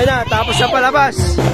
Okay na, tapos sa palabas.